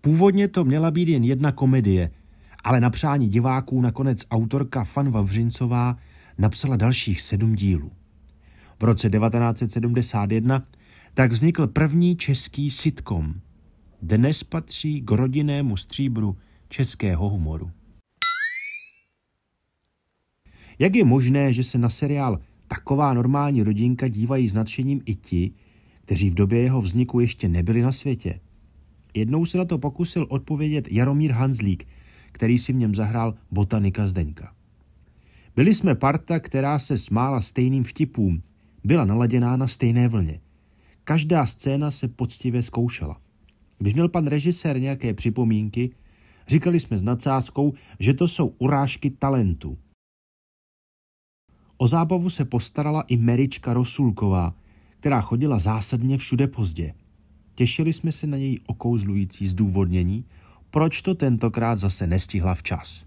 Původně to měla být jen jedna komedie, ale na přání diváků nakonec autorka Fan Vavřincová napsala dalších sedm dílů. V roce 1971 tak vznikl první český sitcom. Dnes patří k rodinnému stříbru českého humoru. Jak je možné, že se na seriál Taková normální rodinka dívají s nadšením i ti, kteří v době jeho vzniku ještě nebyli na světě? Jednou se na to pokusil odpovědět Jaromír Hanzlík, který si v něm zahrál botanika Zdeňka. Byli jsme parta, která se smála stejným vtipům, byla naladěná na stejné vlně. Každá scéna se poctivě zkoušela. Když měl pan režisér nějaké připomínky, říkali jsme s nadsázkou, že to jsou urážky talentu. O zábavu se postarala i Merička Rosulková, která chodila zásadně všude pozdě. Těšili jsme se na její okouzlující zdůvodnění, proč to tentokrát zase nestihla včas.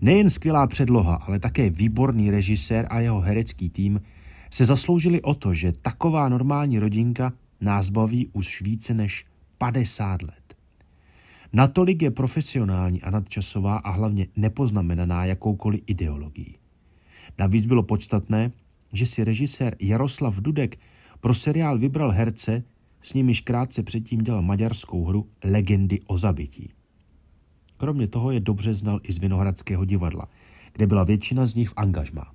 Nejen skvělá předloha, ale také výborný režisér a jeho herecký tým se zasloužili o to, že taková normální rodinka nás baví už více než 50 let. Natolik je profesionální a nadčasová a hlavně nepoznamenaná jakoukoliv ideologií. Navíc bylo podstatné, že si režisér Jaroslav Dudek pro seriál vybral herce, s nimiž krátce předtím dělal maďarskou hru Legendy o zabití. Kromě toho je dobře znal i z Vinohradského divadla, kde byla většina z nich v angažmá.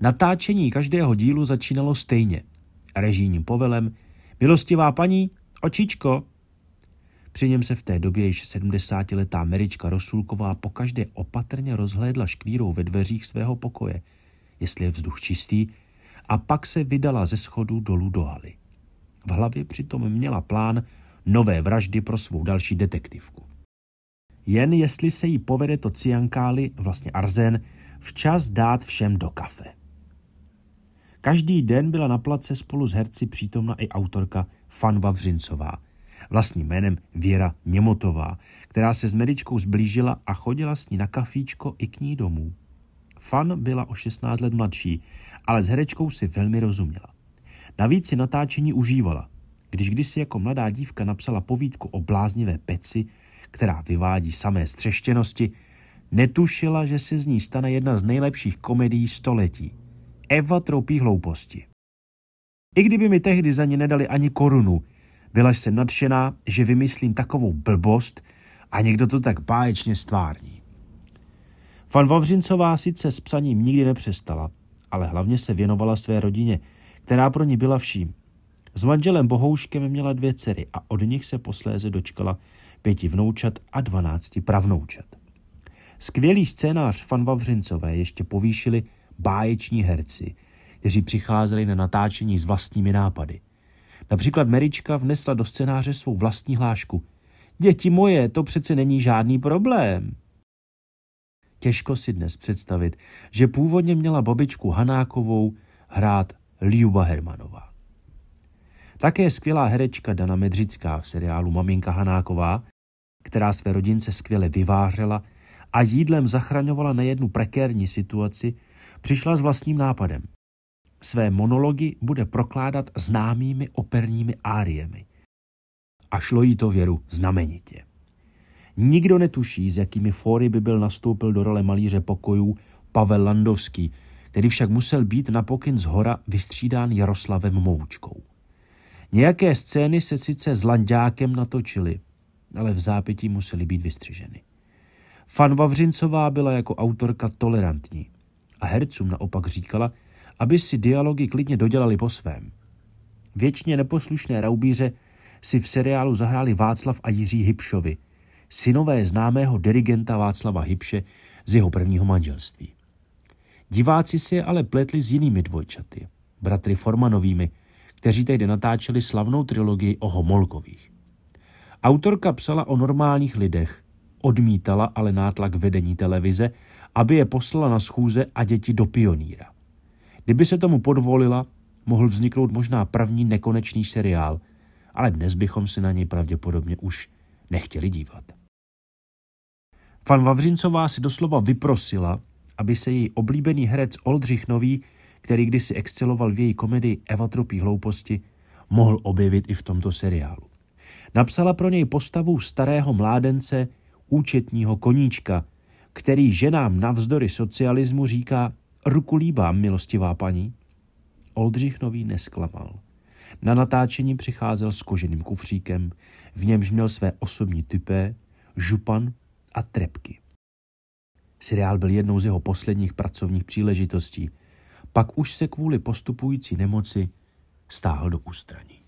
Natáčení každého dílu začínalo stejně. Režijním povelem Milostivá paní, očičko. Při něm se v té době již 70-letá Merička Rosulková pokaždé opatrně rozhlédla škvírou ve dveřích svého pokoje, jestli je vzduch čistý, a pak se vydala ze schodu dolů do haly. V hlavě přitom měla plán nové vraždy pro svou další detektivku. Jen jestli se jí povede to ciankály, vlastně arzen, včas dát všem do kafe. Každý den byla na place spolu s herci přítomna i autorka Fan Vavřincová, vlastním jménem Věra Němotová, která se s Medičkou zblížila a chodila s ní na kafíčko i k ní domů. Fan byla o 16 let mladší, ale s herečkou si velmi rozuměla. Navíc si natáčení užívala. Když kdysi jako mladá dívka napsala povídku o bláznivé peci, která vyvádí samé střeštěnosti, netušila, že se z ní stane jedna z nejlepších komedií století. Eva troupí hlouposti. I kdyby mi tehdy za ně nedali ani korunu, byla jsem nadšená, že vymyslím takovou blbost a někdo to tak báječně stvární. Fan Vavřincová sice s psaním nikdy nepřestala, ale hlavně se věnovala své rodině, která pro ní byla vším. S manželem Bohouškem měla dvě dcery a od nich se posléze dočkala pěti vnoučat a dvanácti pravnoučat. Skvělý scénář Fan Vavřincové ještě povýšili báječní herci, kteří přicházeli na natáčení s vlastními nápady. Například Merička vnesla do scénáře svou vlastní hlášku. Děti moje, to přece není žádný problém. Těžko si dnes představit, že původně měla babičku Hanákovou hrát Liuba Hermanová. Také skvělá herečka Dana Medřická v seriálu Maminka Hanáková, která své rodince skvěle vyvářela a jídlem zachraňovala nejednu prekérní situaci, přišla s vlastním nápadem. Své monology bude prokládat známými operními áriemi. A šlo jí to věru znamenitě. Nikdo netuší, s jakými fóry by byl nastoupil do role malíře pokojů Pavel Landovský, který však musel být na pokyn z hora vystřídán Jaroslavem Moučkou. Nějaké scény se sice s Landákem natočily, ale v zápětí musely být vystřiženy. Fan Vavřincová byla jako autorka tolerantní a hercům naopak říkala, aby si dialogy klidně dodělali po svém. Věčně neposlušné raubíře si v seriálu zahráli Václav a Jiří Hybšovi, synové známého dirigenta Václava Hybše z jeho prvního manželství. Diváci si je ale pletli s jinými dvojčaty, bratry Formanovými, kteří tehdy natáčeli slavnou trilogii o Homolkových. Autorka psala o normálních lidech, odmítala ale nátlak vedení televize, aby je poslala na schůze a děti do pioníra. Kdyby se tomu podvolila, mohl vzniknout možná první nekonečný seriál, ale dnes bychom se na něj pravděpodobně už nechtěli dívat. Fan Vavřincová si doslova vyprosila, aby se její oblíbený herec Oldřich Nový, který kdysi exceloval v její komedii Eva hlouposti, mohl objevit i v tomto seriálu. Napsala pro něj postavu starého mládence, účetního koníčka, který ženám navzdory socialismu říká ruku líbám, milostivá paní. Oldřich Nový nesklamal. Na natáčení přicházel s koženým kufříkem, v němž měl své osobní typé, župan a trepky. Seriál byl jednou z jeho posledních pracovních příležitostí. Pak už se kvůli postupující nemoci stáhl do ústraní.